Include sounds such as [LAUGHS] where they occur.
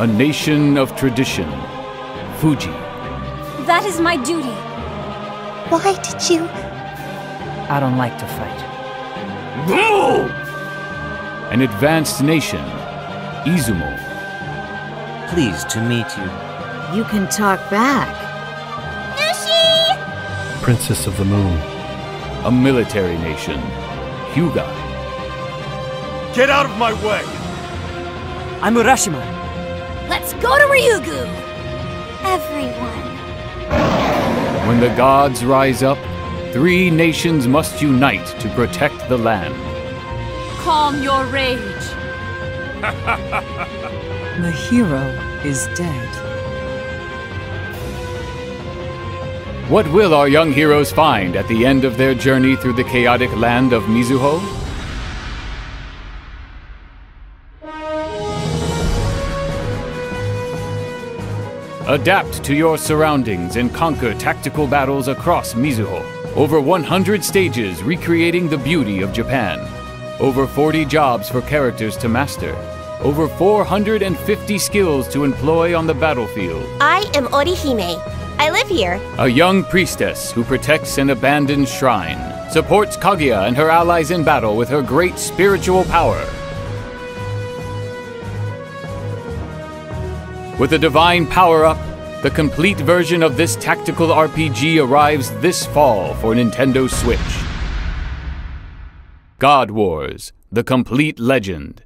A nation of tradition. Fuji. That is my duty. Why did you... I don't like to fight. An advanced nation. Izumo. Pleased to meet you. You can talk back. Nushi! Princess of the Moon. A military nation. Hyuga. Get out of my way! I'm Urashima. Let's go to Ryugu! Everyone. When the gods rise up, three nations must unite to protect the land. Calm your rage. [LAUGHS] The hero is dead. What will our young heroes find at the end of their journey through the chaotic land of Mizuho? Adapt to your surroundings and conquer tactical battles across Mizuho. Over 100 stages recreating the beauty of Japan. Over 40 jobs for characters to master. Over 450 skills to employ on the battlefield. I am Orihime. I live here. A young priestess who protects an abandoned shrine, supports Kaguya and her allies in battle with her great spiritual power. With a divine power up, the complete version of this tactical RPG arrives this fall for Nintendo Switch. God Wars, the complete legend.